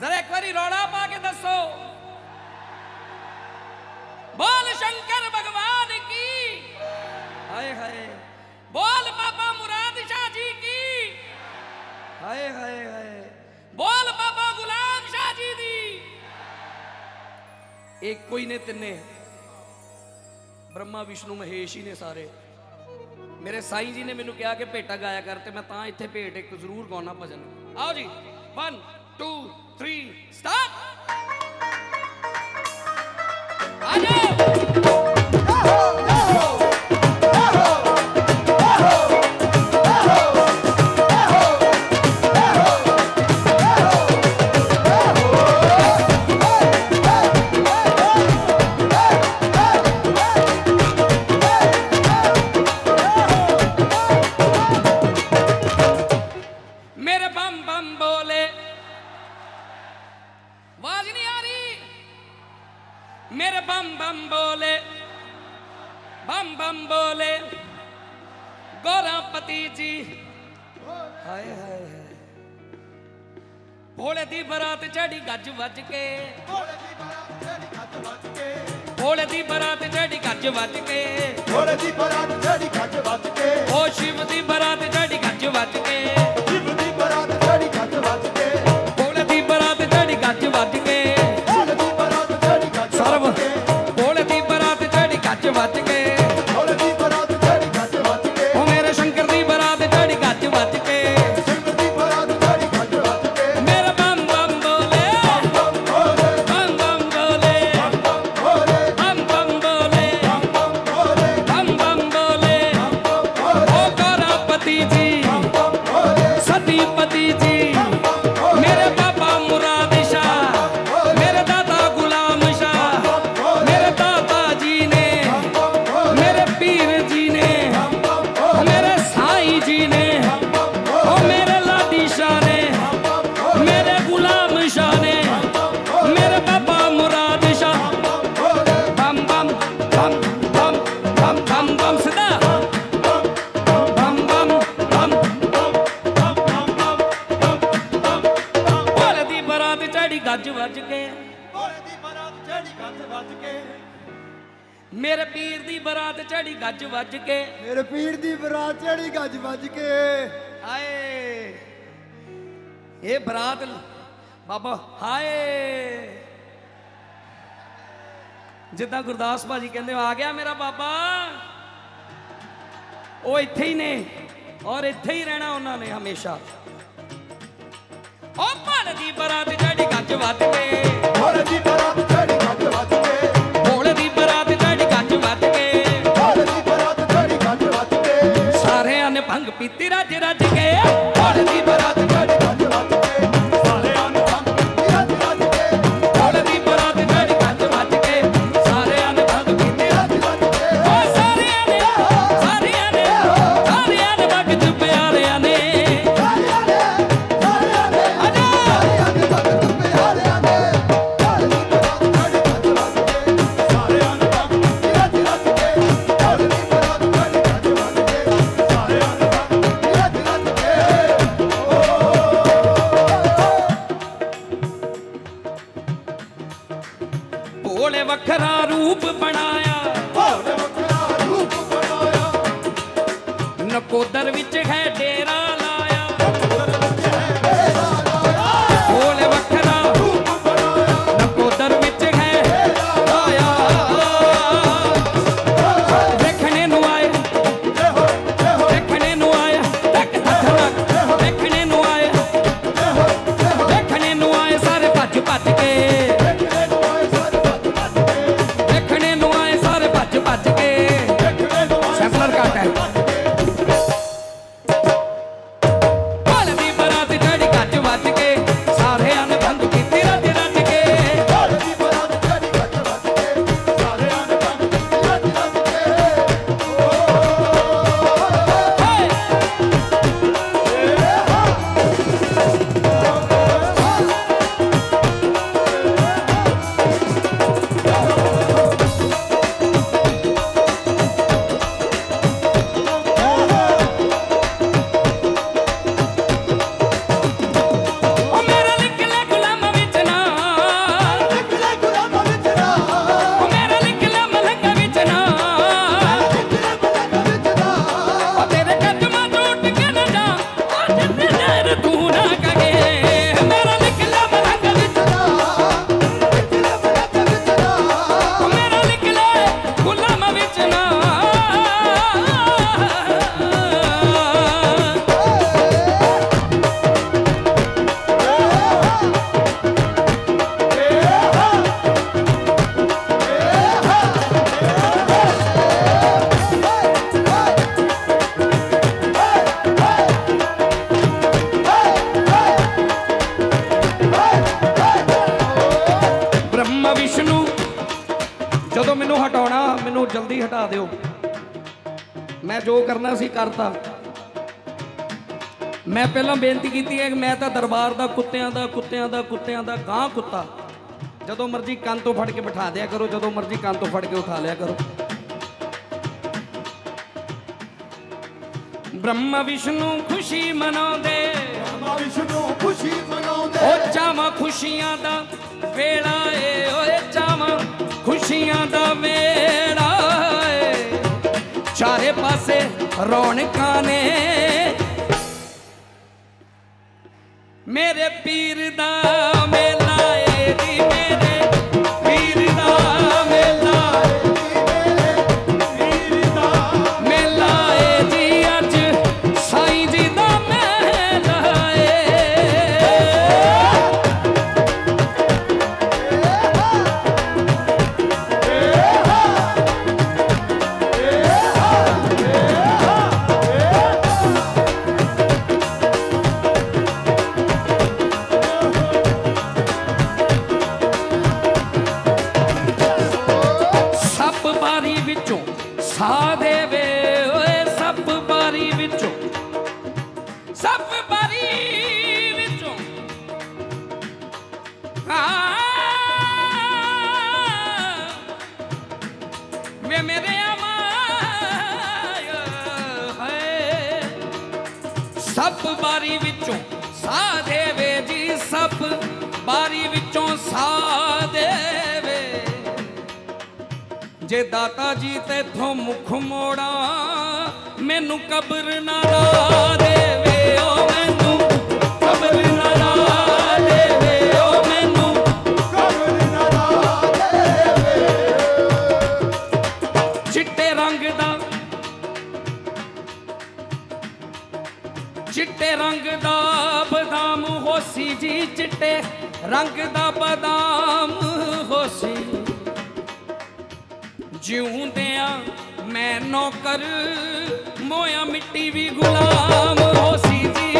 ਜ਼ਰਾ ਇੱਕ ਵਾਰੀ ਰੌਲਾ ਪਾ ਕੇ ਦੱਸੋ। ਬੋਲ ਸ਼ੰਕਰ ਭਗਵਾਨ ਕੀ? ਹਾਏ ਹਾਏ। ਬੋਲ ਬਾਬਾ ਮੁਰਾਦ ਸ਼ਾਹ ਜੀ ਕੀ? ਹਾਏ ਹਾਏ ਹਾਏ। ਬੋਲ ਬਾਬਾ ਗੁਲਾਮ ਸ਼ਾਹ ਜੀ ਦੀ। ਇੱਕੋ ਹੀ ਨੇ ਤਿੰਨੇ। ਬ੍ਰਹਮਾ ਵਿਸ਼ਨੂੰ ਮਹੇਸ਼ ਹੀ ਨੇ ਸਾਰੇ। ਮੇਰੇ ਸਾਈਂ ਜੀ ਨੇ ਮੈਨੂੰ ਕਿਹਾ ਕਿ ਭੇਟਾ ਗਾਇਆ ਕਰ ਤੇ ਮੈਂ ਤਾਂ ਇੱਥੇ ਭੇਟ ਇੱਕ ਜ਼ਰੂਰ ਗਾਉਣਾ ਭਜਨ। ਆਓ ਜੀ 1 two, three, start. Allez ਗੋਰਾਪਤੀ ਜੀ। ਹਾਏ ਹਾਏ ਹਾਏ। ਭੋਲੇ ਦੀ ਬਰਾਤ ਚੜੀ ਗੱਜ ਵੱਜ ਕੇ। ਭੋਲੇ ਦੀ ਬਰਾਤ ਚੜੀ ਗੱਜ ਵੱਜ ਕੇ। ਥੋੜੇ ਦੀ ਬਰਾਤ ਜਿਹੜੀ ਖੱਜ ਵੱਜ ਕੇ। ਓ ਸ਼ਿਵ ਦੀ ਬਰਾਤ ਚੜੀ ਗੱਜ ਵੱਜ ਕੇ। ਮੇਰੇ ਪੀਰ ਦੀ ਬਰਾਤ ਚੜੀ ਗੱਜ ਵੱਜ ਕੇ। ਮੇਰੇ ਪੀਰ ਦੀ ਬਰਾਤ ਜਿਹੜੀ ਗੱਜ ਵੱਜ ਕੇ। ਹਾਏ ਇਹ ਬਰਾਤ ਬਾਬਾ ਹਾਏ। ਜਿੱਦਾਂ ਗੁਰਦਾਸ ਭਾਜੀ ਕਹਿੰਦੇ ਆ ਗਿਆ ਮੇਰਾ ਬਾਬਾ। ਉਹ ਇੱਥੇ ਹੀ ਨੇ ਔਰ ਇੱਥੇ ਹੀ ਰਹਿਣਾ ਉਹਨਾਂ ਨੇ ਹਮੇਸ਼ਾ। ਉਹ ਭੋਲੇ ਦੀ ਬਰਾਤ ਚੜੀ ਗੱਜ ਵੱਜ ਕੇ। ਥੋੜੇ ਦੀ ਬਰਾਤ ਜਿਹੜੀ ਖੱਜ ਵੱਜ ਕੇ। ਭੰਗ ਪੀਤੀ ਰੱਜ ਰੱਜ ਗਏ ਵੱਖਰਾ ਰੂਪ ਬਣਾਇਆ। ਭੋਲੇ ਵੱਖਰਾ ਰੂਪ ਬਣਾਇਆ। ਨਕੋਦਰ ਵਿੱਚ ਹੈ ਜਲਦੀ ਹਟਾ ਦਿਓ। ਮੈਂ ਜੋ ਕਰਨਾ ਸੀ ਕਰਤਾ। ਮੈਂ ਪਹਿਲਾਂ ਬੇਨਤੀ ਕੀਤੀ ਹੈ ਕਿ ਮੈਂ ਤਾਂ ਦਰਬਾਰ ਦਾ ਕੁੱਤਿਆਂ ਦਾ ਕੁੱਤਿਆਂ ਦਾ ਕੁੱਤਿਆਂ ਦਾ ਕਾਂ ਕੁੱਤਾ। ਜਦੋਂ ਮਰਜ਼ੀ ਕੰਨ ਤੋਂ ਫੜ ਕੇ ਬਿਠਾ ਦਿਆ ਕਰੋ ਜਦੋਂ ਮਰਜ਼ੀ ਕੰਨ ਤੋਂ ਫੜ ਕੇ ਉਠਾ ਲਿਆ ਕਰੋ। ਬ੍ਰਹਮਾ ਵਿਸ਼ਨੂੰ ਖੁਸ਼ੀ ਮਨਾਉਂਦੇ। ਮਾਂ ਵਿਸ਼ਨੂੰ ਖੁਸ਼ੀ ਮਨਾਉਂਦੇ। ਓ ਚਾਵਾਂ ਖੁਸ਼ੀਆਂ ਦਾ ਵੇਲਾ ਏ ਓਏ ਚਾਵਾਂ ਖੁਸ਼ੀਆਂ ਦਾ ਵੇਲਾ ਪਾਸੇ ਰੌਣਕਾਂ ਨੇ। ਮੇਰੇ ਪੀਰ ਦਾ ਸੱਪ ਬਾਰੀ ਵਿੱਚੋਂ। ਆ ਵੇ ਮੇਰੇ ਹੈ। ਸੱਪ ਬਾਰੀ ਵਿੱਚੋਂ ਸਾਹ ਦੇਵੇ ਜੀ ਸੱਪ ਬਾਰੀ ਵਿੱਚੋਂ ਸਾਹ ਦੇਵੇ ਜੇ ਦਾਤਾ ਜੀ ਤੇ ਤੇਥੋਂ ਮੁਖ ਮੋੜਾ ਮੈਨੂੰ ਕਬਰ ਨਾ ਲਾ ਦੇਵੇ, ਓ ਮੈਨੂੰ ਕਬਰ ਨਾ ਲਾ ਦੇਵੇ, ਓ ਮੈਨੂੰ ਕਬਰ ਨਾ ਲਾ ਦੇਵੇ। ਚਿੱਟੇ ਰੰਗ ਦਾ, ਚਿੱਟੇ ਰੰਗ ਦਾ ਬਦਾਮ ਹੋਸੀ ਜੀ, ਚਿੱਟੇ ਰੰਗ ਦਾ ਬਦਾਮ ਹੋਸੀ। ਜਿਉਂਦਿਆਂ ਮੈਂ ਨੌਕਰ ਮੋਇਆ ਮਿੱਟੀ ਵੀ ਗੁਲਾਮ ਹੋਸੀ ਜੀ